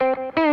Música